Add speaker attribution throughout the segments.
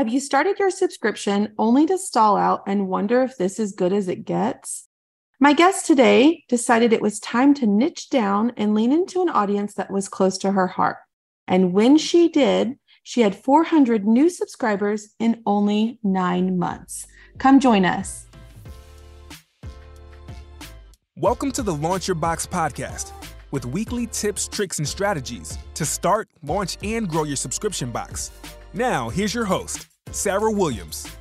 Speaker 1: Have you started your subscription only to stall out and wonder if this is good as it gets? My guest today decided it was time to niche down and lean into an audience that was close to her heart. And when she did, she had 400 new subscribers in only nine months. Come join us.
Speaker 2: Welcome to the Launch Your Box podcast with weekly tips, tricks, and strategies to start, launch, and grow your subscription box. Now, here's your host, Sarah Williams.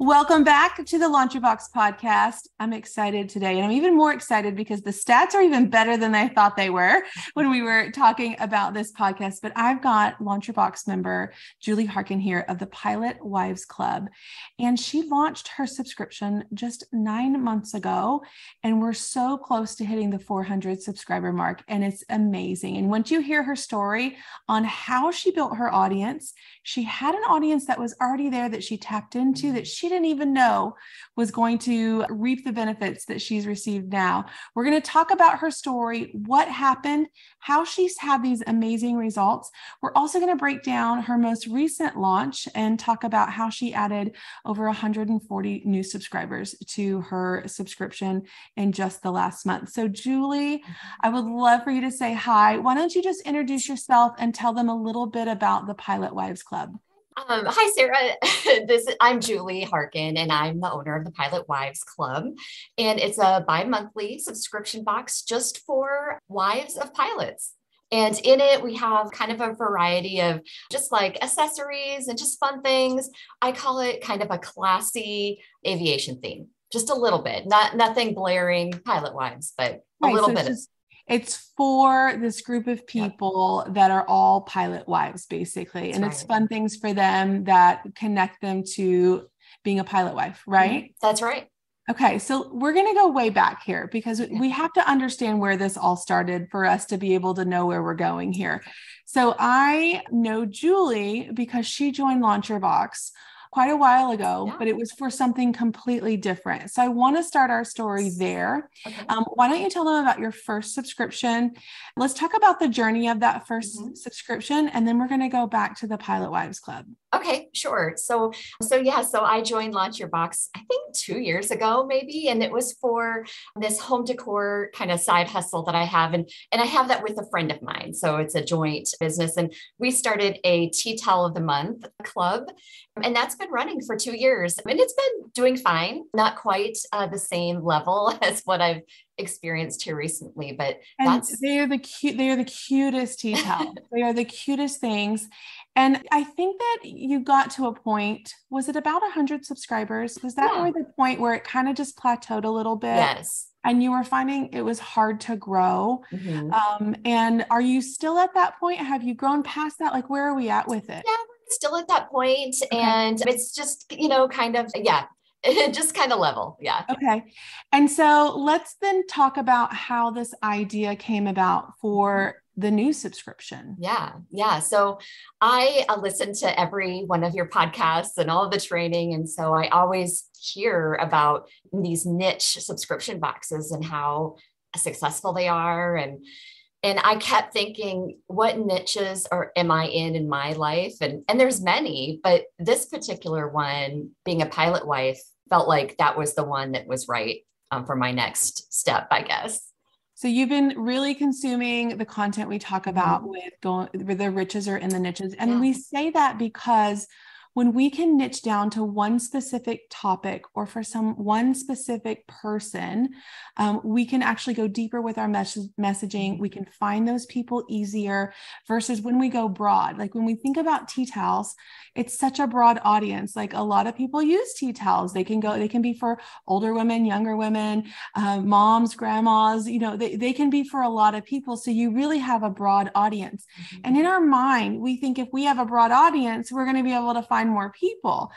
Speaker 1: Welcome back to the Launch Your Box podcast. I'm excited today, and I'm even more excited because the stats are even better than I thought they were when we were talking about this podcast. But I've got Launch Your Box member Julie Harkin here of the Pilot Wives Club, and she launched her subscription just nine months ago, and we're so close to hitting the 400 subscriber mark, and it's amazing. And once you hear her story on how she built her audience, she had an audience that was already there that she tapped into that she didn't even know was going to reap the benefits that she's received now. We're going to talk about her story, what happened, how she's had these amazing results. We're also going to break down her most recent launch and talk about how she added over 140 new subscribers to her subscription in just the last month. So, Julie, mm-hmm. I would love for you to say hi. Why don't you just introduce yourself and tell them a little bit about the Pilot Wives Club?
Speaker 3: Um, hi, Sarah. this I'm Julie Harkin, and I'm the owner of the Pilot Wives Club. And it's a bi-monthly subscription box just for wives of pilots. And in it, we have kind of a variety of just like accessories and just fun things. I call it kind of a classy aviation theme, just a little bit, not nothing blaring pilot wives, but a right, little so bit.
Speaker 1: Just, it's for this group of people that are all pilot wives, basically. That's and right. it's fun things for them that connect them to being a pilot wife, mm-hmm. right?
Speaker 3: That's right.
Speaker 1: Okay, so we're going to go way back here because we have to understand where this all started for us to be able to know where we're going here. So I know Julie because she joined Launch Your Box quite a while ago, yeah. but it was for something completely different. So I want to start our story there. Okay. Um, why don't you tell them about your first subscription? Let's talk about the journey of that 1st mm-hmm. subscription, and then we're going to go back to the Pilot Wives Club.
Speaker 3: Okay, sure. So, so yeah, so I joined Launch Your Box, I think two years ago, maybe, and it was for this home decor kind of side hustle that I have, and and I have that with a friend of mine. So it's a joint business, and we started a tea towel of the month club, and that's been running for two years, and it's been doing fine. Not quite uh, the same level as what I've experienced here recently, but
Speaker 1: and that's they are the cute. They are the cutest tea towels. they are the cutest things, and I think that you got to a point, was it about 100 subscribers? Was that yeah. where the point where it kind of just plateaued a little bit?
Speaker 3: Yes.
Speaker 1: And you were finding it was hard to grow. Mm-hmm. Um, and are you still at that point? Have you grown past that? Like, where are we at with it?
Speaker 3: Yeah, still at that point, okay. And it's just, you know, kind of, yeah, just kind of level. Yeah.
Speaker 1: Okay. And so let's then talk about how this idea came about for the new subscription.
Speaker 3: Yeah. Yeah. So I uh, listen to every one of your podcasts and all of the training. And so I always hear about these niche subscription boxes and how successful they are. And and I kept thinking, what niches are am I in in my life? And and there's many, but this particular one, being a pilot wife, felt like that was the one that was right um, for my next step, I guess.
Speaker 1: So you've been really consuming the content we talk about mm-hmm. with going the riches are in the niches. And yeah. we say that because when we can niche down to one specific topic or for some one specific person, um, we can actually go deeper with our mes- messaging. We can find those people easier versus when we go broad. Like when we think about tea towels, it's such a broad audience. Like a lot of people use tea towels. They can go, they can be for older women, younger women, uh, moms, grandmas, you know, they, they can be for a lot of people. So you really have a broad audience. Mm-hmm. And in our mind, we think if we have a broad audience, we're going to be able to find find more people.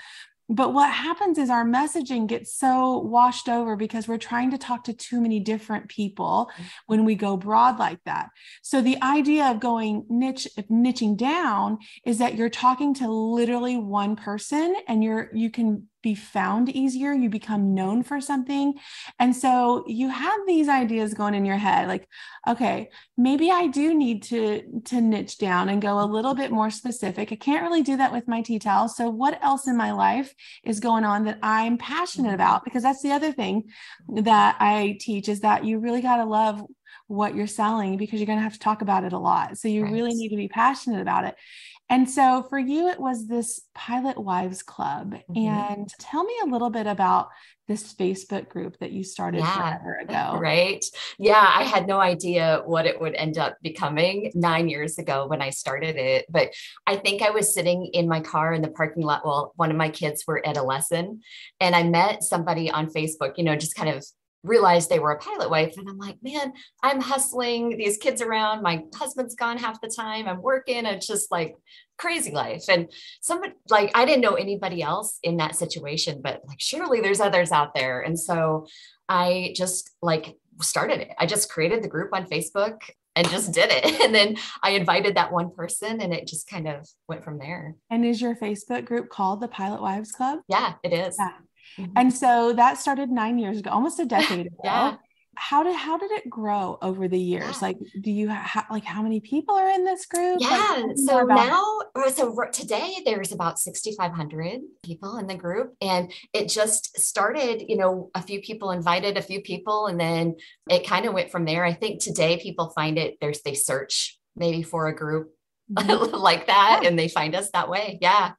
Speaker 1: But what happens is our messaging gets so washed over because we're trying to talk to too many different people mm-hmm. when we go broad like that. So the idea of going niche, niching down is that you're talking to literally one person and you're you can be found easier. You become known for something. And so you have these ideas going in your head like, okay, maybe I do need to, to niche down and go a little bit more specific. I can't really do that with my tea towel. So what else in my life is going on that I'm passionate mm-hmm. about? Because that's the other thing that I teach is that you really got to love what you're selling because you're going to have to talk about it a lot. So you right. really need to be passionate about it. And so for you, it was this Pilot Wives Club. Mm-hmm. And tell me a little bit about this Facebook group that you started yeah, forever ago.
Speaker 3: Right. Yeah. I had no idea what it would end up becoming nine years ago when I started it. But I think I was sitting in my car in the parking lot while one of my kids were at a lesson. And I met somebody on Facebook, you know, just kind of realized they were a pilot wife. And I'm like, man, I'm hustling these kids around. My husband's gone half the time. I'm working. It's just like crazy life. And somebody like I didn't know anybody else in that situation, but like surely there's others out there. And so I just like started it. I just created the group on Facebook and just did it. And then I invited that one person and it just kind of went from there.
Speaker 1: And is your Facebook group called the Pilot Wives Club?
Speaker 3: Yeah, it is. Yeah.
Speaker 1: Mm-hmm. And so that started nine years ago, almost a decade ago. yeah. How did how did it grow over the years? Yeah. Like, do you have like how many people are in this group?
Speaker 3: Yeah. Like, so now, so today there's about 6,500 people in the group, and it just started. You know, a few people invited a few people, and then it kind of went from there. I think today people find it. There's they search maybe for a group. Mm-hmm. like that yeah. and they find us that way. Yeah.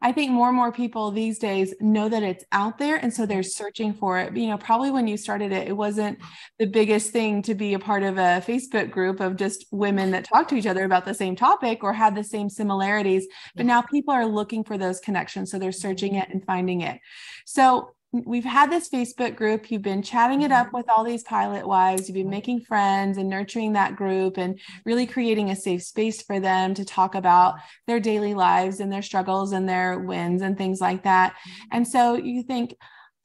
Speaker 1: I think more and more people these days know that it's out there and so they're searching for it. You know, probably when you started it it wasn't the biggest thing to be a part of a Facebook group of just women that talk to each other about the same topic or had the same similarities, but now people are looking for those connections so they're searching mm-hmm. it and finding it. So we've had this Facebook group. You've been chatting it up mm-hmm. with all these pilot wives. You've been making friends and nurturing that group and really creating a safe space for them to talk about their daily lives and their struggles and their wins and things like that. Mm-hmm. And so you think,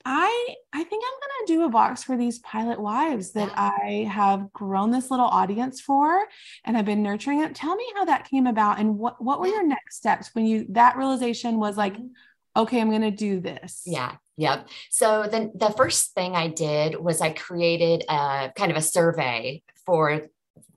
Speaker 1: I I think I'm going to do a box for these pilot wives that I have grown this little audience for and I've been nurturing it. Tell me how that came about and what what were your next steps when you that realization was like mm-hmm. okay, I'm going to do this.
Speaker 3: Yeah. Yep. So then the first thing I did was I created a kind of a survey for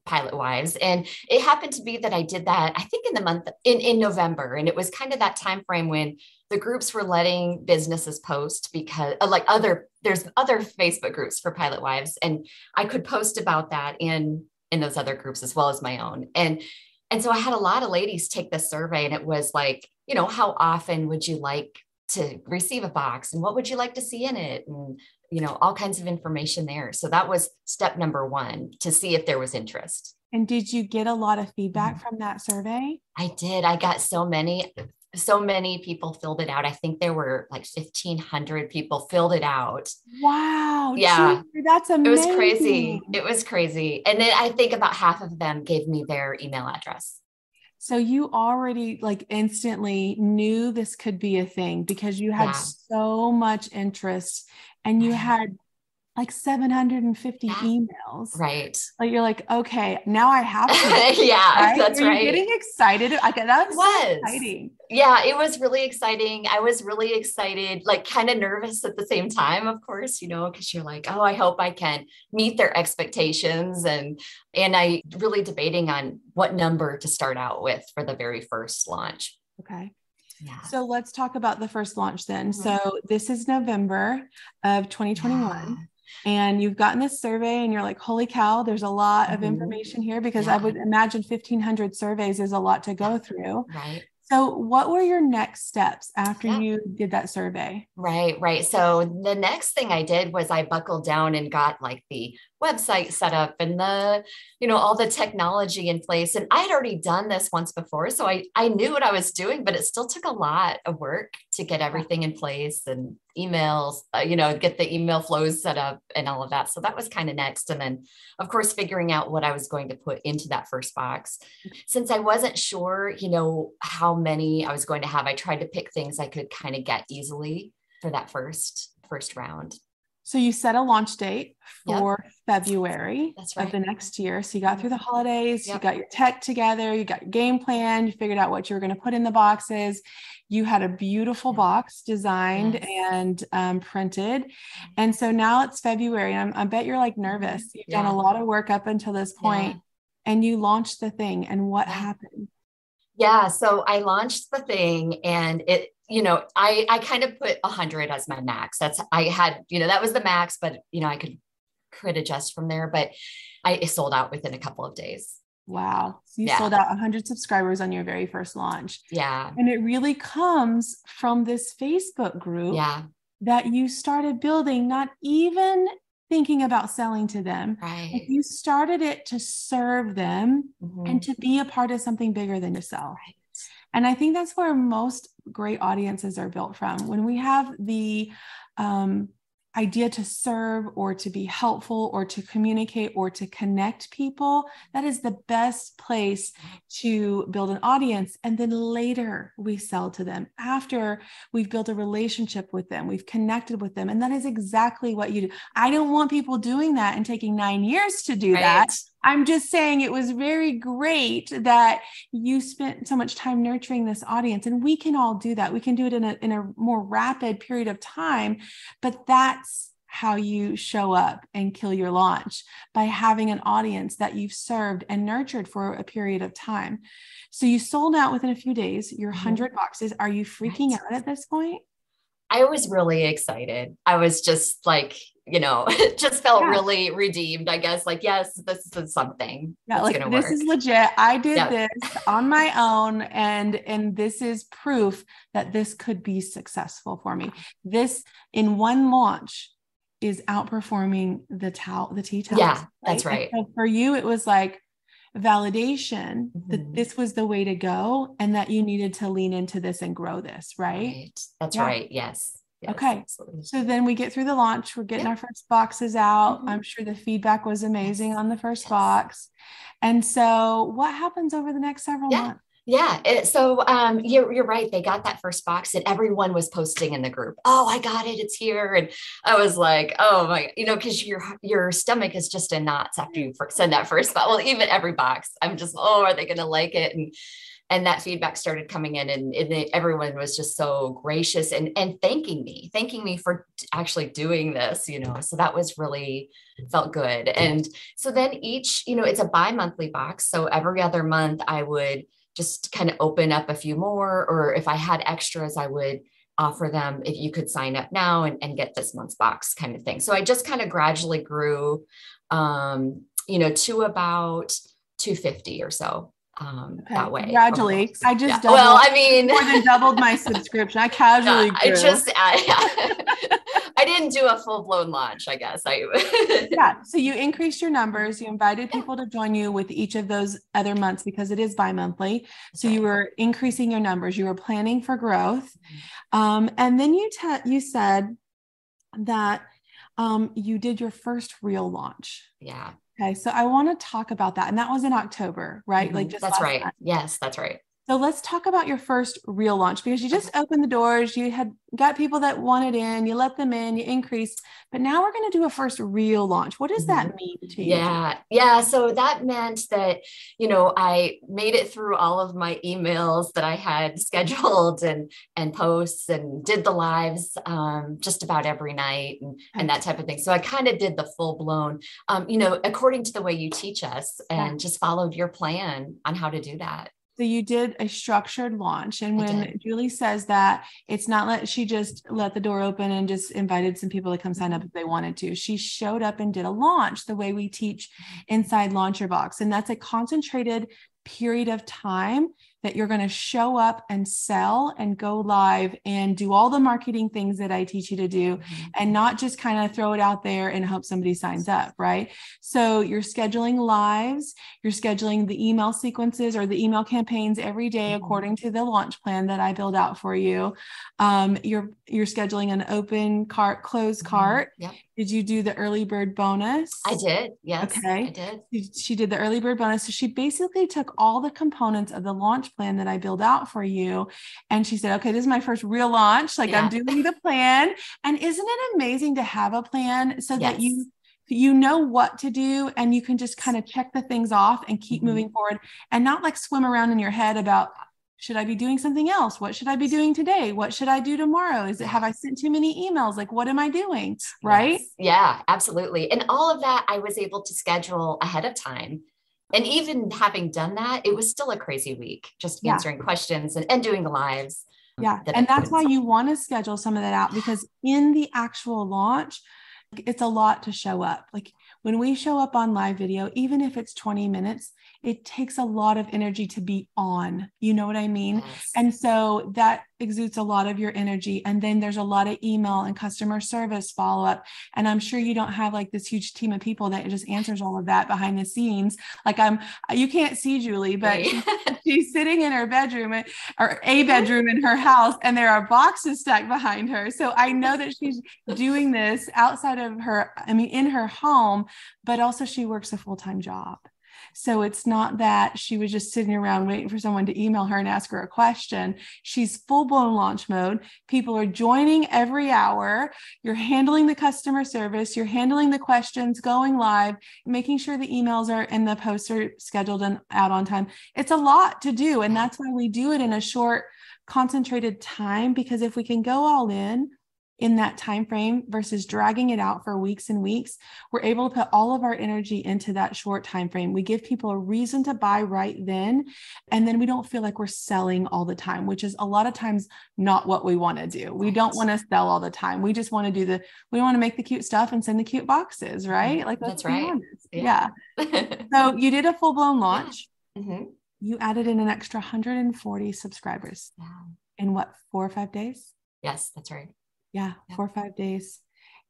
Speaker 3: pilot wives and it happened to be that i did that i think in the month in, in november and it was kind of that time frame when the groups were letting businesses post because uh, like other there's other facebook groups for pilot wives and i could post about that in in those other groups as well as my own and and so i had a lot of ladies take this survey and it was like you know how often would you like to receive a box and what would you like to see in it and you know all kinds of information there. So that was step number one to see if there was interest.
Speaker 1: And did you get a lot of feedback mm-hmm. from that survey?
Speaker 3: I did. I got so many so many people filled it out. I think there were like 1500 people filled it out.
Speaker 1: Wow
Speaker 3: yeah.
Speaker 1: Gee, that's amazing
Speaker 3: it was crazy. it was crazy. And then i think about half of them gave me their email address
Speaker 1: so you already like instantly knew this could be a thing because you had yeah. so much interest and you had like 750 yeah. emails.
Speaker 3: Right.
Speaker 1: Like you're like, okay, now I have
Speaker 3: to. yeah, right?
Speaker 1: that's
Speaker 3: Were right.
Speaker 1: getting excited. I get that was,
Speaker 3: was.
Speaker 1: So exciting.
Speaker 3: Yeah, it was really exciting. I was really excited, like kind of nervous at the same time, of course, you know, because you're like, oh, I hope I can meet their expectations. And and I really debating on what number to start out with for the very first launch.
Speaker 1: Okay. Yeah. So let's talk about the first launch then. Mm-hmm. So this is November of 2021. Yeah and you've gotten this survey and you're like holy cow there's a lot of mm-hmm. information here because yeah. i would imagine 1500 surveys is a lot to go through
Speaker 3: right
Speaker 1: so, what were your next steps after yeah. you did that survey?
Speaker 3: Right, right. So, the next thing I did was I buckled down and got like the website set up and the, you know, all the technology in place. And I had already done this once before. So, I, I knew what I was doing, but it still took a lot of work to get everything in place and emails, uh, you know, get the email flows set up and all of that. So, that was kind of next. And then, of course, figuring out what I was going to put into that first box. Since I wasn't sure, you know, how many I was going to have. I tried to pick things I could kind of get easily for that first first round.
Speaker 1: So you set a launch date for yep. February
Speaker 3: right.
Speaker 1: of the next year. So you got through the holidays, yep. you got your tech together, you got your game plan, you figured out what you were going to put in the boxes. You had a beautiful box designed yes. and um, printed. And so now it's February. And I'm, i bet you're like mm-hmm. nervous. You've yeah. done a lot of work up until this point, yeah. and you launched the thing. And what happened?
Speaker 3: Yeah. So I launched the thing and it, you know, I I kind of put a hundred as my max. That's I had, you know, that was the max, but you know, I could could adjust from there. But I sold out within a couple of days.
Speaker 1: Wow. So you yeah. sold out 100 subscribers on your very first launch.
Speaker 3: Yeah.
Speaker 1: And it really comes from this Facebook group
Speaker 3: yeah.
Speaker 1: that you started building, not even thinking about selling to them.
Speaker 3: Right.
Speaker 1: You started it to serve them mm-hmm. and to be a part of something bigger than yourself. Right. And I think that's where most great audiences are built from. When we have the um, idea to serve or to be helpful or to communicate or to connect people, that is the best place to build an audience. And then later we sell to them after we've built a relationship with them, we've connected with them. And that is exactly what you do. I don't want people doing that and taking nine years to do right. that. I'm just saying it was very great that you spent so much time nurturing this audience. And we can all do that. We can do it in a, in a more rapid period of time. But that's how you show up and kill your launch by having an audience that you've served and nurtured for a period of time. So you sold out within a few days, your 100 mm-hmm. boxes. Are you freaking out at this point?
Speaker 3: I was really excited. I was just like, you know, just felt yeah. really redeemed, I guess. Like, yes, this is something.
Speaker 1: Yeah, like this work. is legit. I did this on my own, and and this is proof that this could be successful for me. This in one launch is outperforming the towel, the tea towel.
Speaker 3: Yeah, right? that's right.
Speaker 1: So for you, it was like validation mm-hmm. that this was the way to go and that you needed to lean into this and grow this, right? right.
Speaker 3: That's yeah. right. Yes.
Speaker 1: Yes, okay. Absolutely. So then we get through the launch, we're getting our first boxes out. Mm-hmm. I'm sure the feedback was amazing on the first yes. box. And so what happens over the next several
Speaker 3: yeah.
Speaker 1: months?
Speaker 3: Yeah. It, so um, you're, you're right. They got that first box and everyone was posting in the group. Oh, I got it. It's here. And I was like, oh my, you know, because your your stomach is just in knots after you send that first box. Well, even every box, I'm just, oh, are they going to like it? And and that feedback started coming in and, and everyone was just so gracious and and thanking me thanking me for actually doing this you know so that was really felt good and so then each you know it's a bi-monthly box so every other month i would just kind of open up a few more, or if I had extras, I would offer them if you could sign up now and, and get this month's box kind of thing. So I just kind of gradually grew, um, you know, to about 250 or so um okay. that way
Speaker 1: gradually i just
Speaker 3: yeah. well i mean
Speaker 1: more than doubled my subscription i casually
Speaker 3: yeah, i just I, I didn't do a full-blown launch i guess i
Speaker 1: yeah so you increased your numbers you invited people to join you with each of those other months because it is bi-monthly so you were increasing your numbers you were planning for growth mm-hmm. um, and then you te- you said that um, you did your first real launch
Speaker 3: yeah
Speaker 1: Okay, so I want to talk about that. And that was in October, right?
Speaker 3: Mm-hmm. Like just that's right. Yes, that's right.
Speaker 1: So let's talk about your first real launch because you just opened the doors, you had got people that wanted in, you let them in, you increased, but now we're going to do a first real launch. What does that mm-hmm. mean to
Speaker 3: you? Yeah. Yeah. So that meant that, you know, I made it through all of my emails that I had scheduled and, and posts and did the lives um, just about every night and, and that type of thing. So I kind of did the full blown, um, you know, according to the way you teach us and just followed your plan on how to do that.
Speaker 1: So you did a structured launch. And when Julie says that, it's not let she just let the door open and just invited some people to come sign up mm-hmm. if they wanted to. She showed up and did a launch the way we teach inside Launch Your Box. And that's a concentrated period of time that you're going to show up and sell and go live and do all the marketing things that I teach you to do mm-hmm. and not just kind of throw it out there and hope somebody signs up, right? So you're scheduling lives, you're scheduling the email sequences or the email campaigns every day mm-hmm. according to the launch plan that I build out for you. Um, you're you're scheduling an open cart, closed mm-hmm. cart.
Speaker 3: Yep
Speaker 1: Did you do the early bird bonus?
Speaker 3: I did. Yes.
Speaker 1: Okay.
Speaker 3: I did.
Speaker 1: She, she did the early bird bonus. So she basically took all the components of the launch plan that I built out for you. And she said, okay, this is my first real launch. Like
Speaker 3: Yeah.
Speaker 1: I'm doing the plan. And isn't it amazing to have a plan so that you you know what to do and you can just kind of check the things off and keep
Speaker 3: Mhm.
Speaker 1: moving forward and not like swim around in your head about should I be doing something else? What should I be doing today? What should I do tomorrow? Is it have I sent too many emails? Like what am I doing? Right?
Speaker 3: Yes. Yeah, absolutely. And all of that I was able to schedule ahead of time. And even having done that, it was still a crazy week, just
Speaker 1: Yeah.
Speaker 3: answering questions and, and doing the lives.
Speaker 1: Yeah.
Speaker 3: that
Speaker 1: And that's why you want to schedule some of that out because in the actual launch, it's a lot to show up. Like when we show up on live video, even if it's 20 minutes, it takes a lot of energy to be on. You know what I mean?
Speaker 3: Yes.
Speaker 1: And so that exudes a lot of your energy. And then there's a lot of email and customer service follow up. And I'm sure you don't have like this huge team of people that just answers all of that behind the scenes. Like I'm, you can't see Julie, but
Speaker 3: Right.
Speaker 1: she's sitting in her bedroom uh, or a bedroom in her house and there are boxes stacked behind her so i know that she's doing this outside of her i mean in her home but also she works a full-time job so it's not that she was just sitting around waiting for someone to email her and ask her a question. She's full blown launch mode. People are joining every hour. You're handling the customer service. You're handling the questions, going live, making sure the emails are and the posts are scheduled and out on time it's a lot to do and that's why we do it in a short concentrated time because if we can go all in in that time frame versus dragging it out for weeks and weeks we're able to put all of our energy into that short time frame. We give people a reason to buy right then and then we don't feel like we're selling all the time which is a lot of times not what we want to do. We don't want to sell all the time. We just want to do the we want to make the cute stuff and send the cute boxes right? Like
Speaker 3: That's right. Yeah.
Speaker 1: yeah. So you did a full-blown launch.
Speaker 3: Mhm.
Speaker 1: you added in an extra 140 subscribers
Speaker 3: Yeah.
Speaker 1: in what four or five days?
Speaker 3: Yes, that's right.
Speaker 1: Yeah,
Speaker 3: Yeah.
Speaker 1: four or five days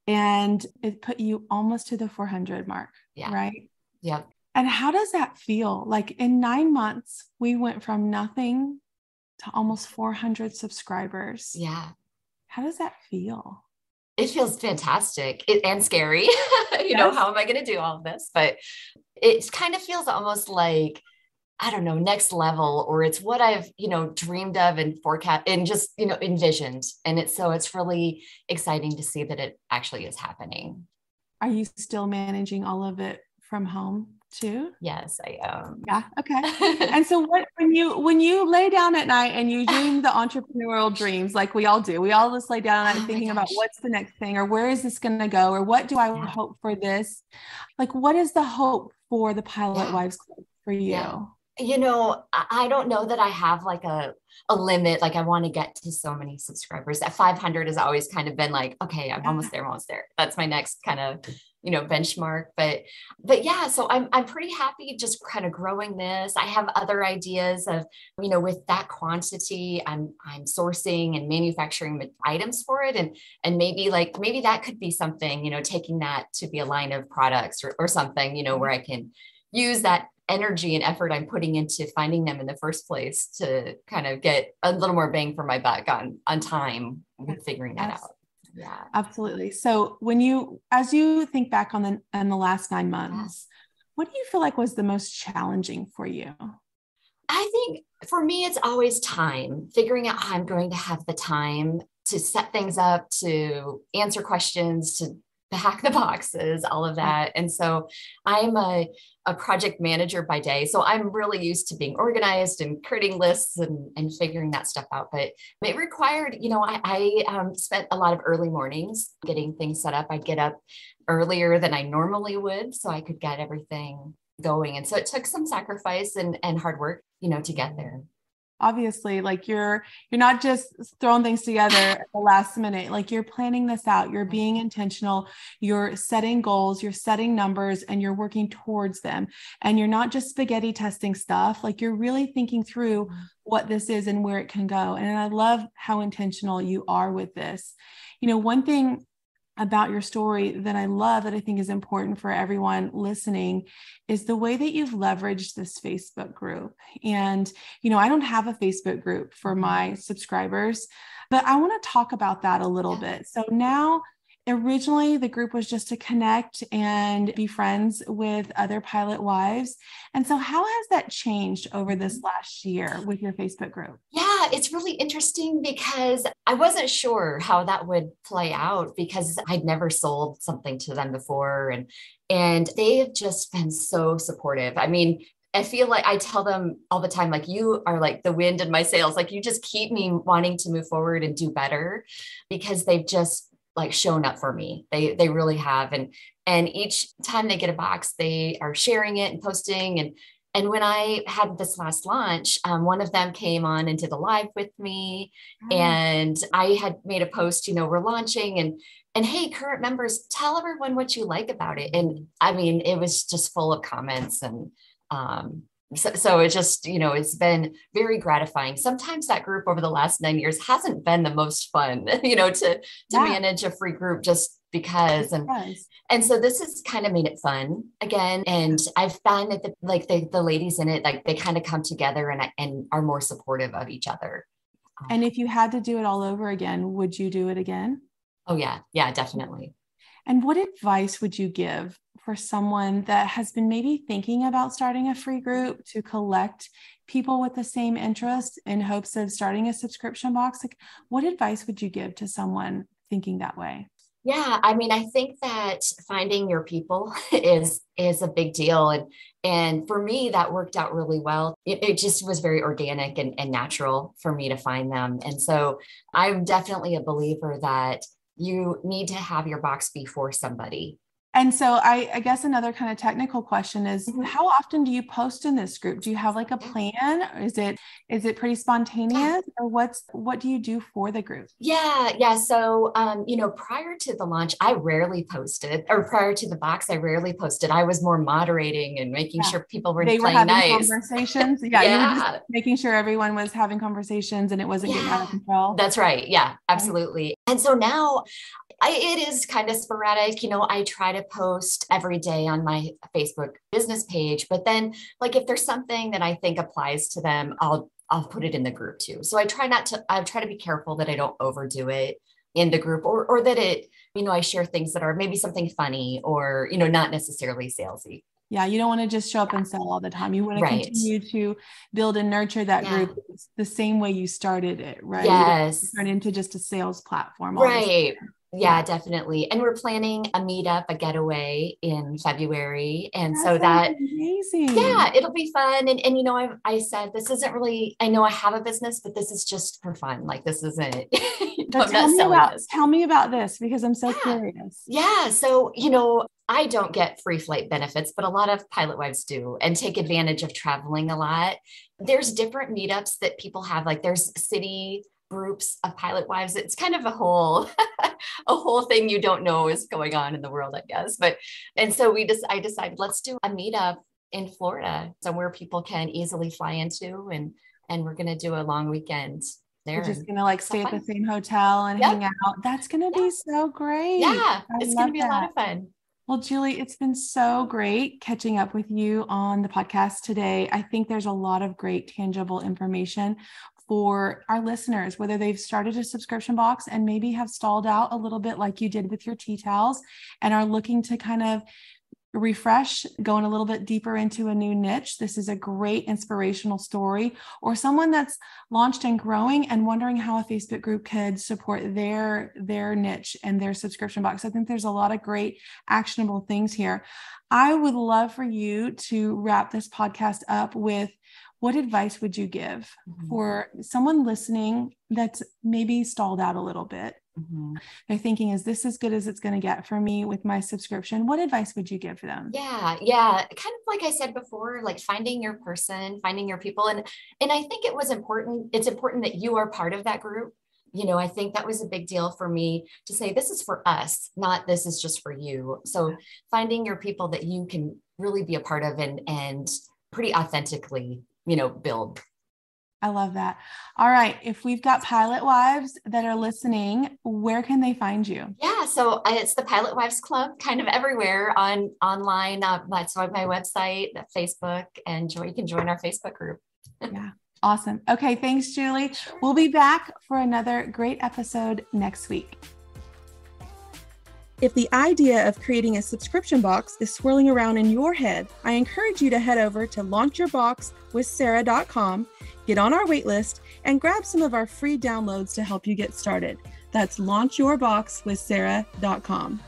Speaker 1: and it put you almost to the 400 mark
Speaker 3: Yeah.
Speaker 1: right
Speaker 3: Yeah.
Speaker 1: and how does that feel like in nine months we went from nothing to almost 400 subscribers
Speaker 3: Yeah.
Speaker 1: how does that feel
Speaker 3: it feels fantastic it, and scary. you know, how am I going to do all of this? But it kind of feels almost like, I don't know, next level, or it's what I've, you know, dreamed of and forecast and just, you know, envisioned. And it's so it's really exciting to see that it actually is happening.
Speaker 1: are you still managing all of it from home too
Speaker 3: Yes, I am.
Speaker 1: yeah okay and so what when you when you lay down at night and you dream the entrepreneurial dreams like we all do we all just lay down at
Speaker 3: Oh
Speaker 1: night
Speaker 3: my
Speaker 1: thinking about what's the next thing or where is this going to go or what do i
Speaker 3: Yeah.
Speaker 1: hope for this like what is the hope for the pilot
Speaker 3: Yeah.
Speaker 1: wives club for you
Speaker 3: Yeah. You know I don't know that i have like a a limit like i want to get to so many subscribers. At 500 has always kind of been like okay i'm
Speaker 1: Yeah.
Speaker 3: almost uh-huh. there I'm almost there. That's my next kind of you know benchmark but but yeah so i'm i'm pretty happy just kind of growing this. I have other ideas of you know with that quantity i'm i'm sourcing and manufacturing items for it and and maybe like maybe that could be something you know taking that to be a line of products or, or something you know where mm-hmm. i can use that energy and effort I'm putting into finding them in the first place to kind of get a little more bang for my buck on on time with figuring that
Speaker 1: Yes.
Speaker 3: out. Yeah.
Speaker 1: absolutely so when you as you think back on the on the last nine months what do you feel like was the most challenging for you
Speaker 3: I think for me, it's always time, figuring out how I'm going to have the time to set things up, to answer questions, to hack the boxes, all of that. And so I'm a, a project manager by day. So I'm really used to being organized and creating lists and, and figuring that stuff out. But it required, you know, I, I um, spent a lot of early mornings getting things set up. I'd get up earlier than I normally would so I could get everything going. And so it took some sacrifice and, and hard work, you know, to get there.
Speaker 1: Obviously like you're you're not just throwing things together at the last minute like you're planning this out you're being mm-hmm. intentional you're setting goals you're setting numbers and you're working towards them and you're not just spaghetti testing stuff like you're really thinking through mm-hmm. what this is and where it can go and i love how intentional you are with this. You know one thing about your story that I love that I think is important for everyone listening is the way that you've leveraged this Facebook group. And, you know, I don't have a Facebook group for my subscribers, but I want to talk about that a little bit. So now originally the group was just to connect and be friends with other pilot wives. And so, how has that changed over this mm-hmm. last year with your Facebook group?
Speaker 3: Yeah, it's really interesting because I wasn't sure how that would play out because I'd never sold something to them before. And and they have just been so supportive. I mean, I feel like I tell them all the time, like, you are like the wind in my sails. Like, you just keep me wanting to move forward and do better because they've just like shown up for me. They they really have. And and each time they get a box, they are sharing it and posting. And and when I had this last launch, um, one of them came on and did a live with me. Oh. And I had made a post, you know, we're launching and and hey, current members, tell everyone what you like about it. And I mean, it was just full of comments and um, so, so it just you know it's been very gratifying sometimes that group over the last nine years hasn't been the most fun you know to to yeah. manage a free group just because and and so this has kind of made it fun again and i've found that the, like the, the ladies in it like they kind of come together and and are more supportive of each other.
Speaker 1: And um, if you had to do it all over again would you do it again?
Speaker 3: Oh yeah. Yeah definitely.
Speaker 1: And what advice would you give for someone that has been maybe thinking about starting a free group to collect people with the same interest in hopes of starting a subscription box? Like, what advice would you give to someone thinking that way?
Speaker 3: Yeah, I mean, I think that finding your people is is a big deal, and and for me, that worked out really well. It, it, just was very organic and, and natural for me to find them, and so I'm definitely a believer that you need to have your box be for somebody
Speaker 1: and so I, I, guess another kind of technical question is mm-hmm. how often do you post in this group? Do you have like a plan? Or is it is it pretty spontaneous or what's what do you do for the group?
Speaker 3: Yeah, yeah. So um, you know, prior to the launch, I rarely posted, or prior to the box, I rarely posted. I was more moderating and making yeah. sure people were
Speaker 1: they
Speaker 3: playing
Speaker 1: were having
Speaker 3: nice.
Speaker 1: conversations. Yeah, yeah. making sure everyone was having conversations and it wasn't yeah. getting out of control.
Speaker 3: That's right. Yeah, absolutely. And so now I, it is kind of sporadic. You know, I try to post every day on my Facebook business page, but then like if there's something that I think applies to them, I'll I'll put it in the group too. So I try not to I try to be careful that I don't overdo it in the group or or that it, you know, I share things that are maybe something funny or, you know, not necessarily salesy.
Speaker 1: Yeah, you don't want to just show up and sell all the time. You want to right. continue to build and nurture that yeah. group the same way you started it, right?
Speaker 3: Yes.
Speaker 1: Turn into just a sales platform.
Speaker 3: Right. Yeah, definitely. And we're planning a meetup, a getaway in February. And so that
Speaker 1: amazing.
Speaker 3: Yeah, it'll be fun. And and you know, I I said this isn't really I know I have a business, but this is just for fun. Like this isn't
Speaker 1: tell me about this. tell me about this because I'm so yeah. curious.
Speaker 3: Yeah. So, you know, I don't get free flight benefits, but a lot of pilot wives do and take advantage of traveling a lot. There's different meetups that people have, like there's city groups of pilot wives it's kind of a whole a whole thing you don't know is going on in the world i guess but and so we just i decided let's do a meetup in florida somewhere people can easily fly into and and we're going to do a long weekend there.
Speaker 1: We're just gonna like stay at the same hotel and yep. hang out. That's gonna be so great.
Speaker 3: Yeah, I it's gonna be that. a lot of fun.
Speaker 1: Well, Julie, it's been so great catching up with you on the podcast today. I think there's a lot of great tangible information for our listeners, whether they've started a subscription box and maybe have stalled out a little bit like you did with your tea towels and are looking to kind of refresh, going a little bit deeper into a new niche. This is a great inspirational story, or someone that's launched and growing and wondering how a Facebook group could support their their niche and their subscription box. I think there's a lot of great actionable things here. I would love for you to wrap this podcast up with what advice would you give mm-hmm. for someone listening that's maybe stalled out a little bit? Mm-hmm. They're thinking, is this as good as it's going to get for me with my subscription? What advice would you give them?
Speaker 3: Yeah, yeah. Kind of like I said before, like finding your person, finding your people. And and I think it was important, it's important that you are part of that group. You know, I think that was a big deal for me to say this is for us, not this is just for you. So finding your people that you can really be a part of and and pretty authentically you know, build.
Speaker 1: I love that. All right. If we've got pilot wives that are listening, where can they find you?
Speaker 3: Yeah. So it's the Pilot Wives Club kind of everywhere on online. Uh, that's on my website, Facebook, and you can join our Facebook group.
Speaker 1: yeah. Awesome. Okay. Thanks, Julie. We'll be back for another great episode next week. If the idea of creating a subscription box is swirling around in your head, I encourage you to head over to launchyourboxwithsarah.com, get on our waitlist, and grab some of our free downloads to help you get started. That's launchyourboxwithsarah.com.